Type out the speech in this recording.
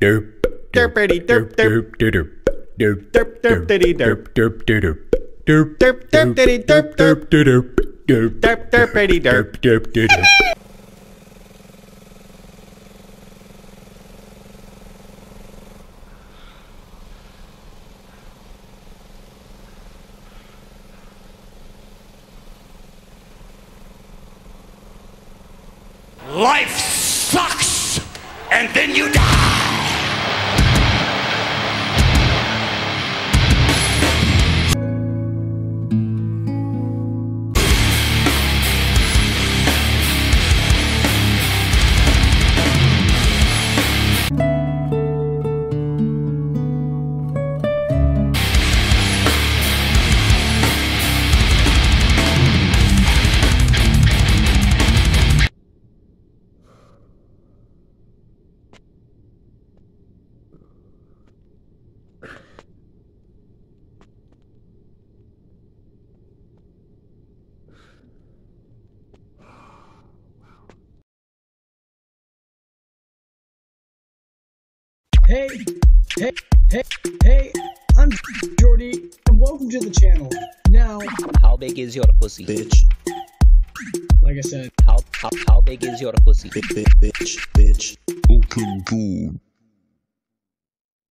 Derp, derpity derp derp derp derp derp derp diddy derp derp derp derp derp derp diddy derp derp derp derp derp derpity derp derp derp Life sucks, and then you die. Hey, hey, hey, hey, I'm Jordy, and welcome to the channel. Now, How big is your pussy? bitch, like I said, How how how big is your pussy? bitch, bitch, bitch. Okay, good.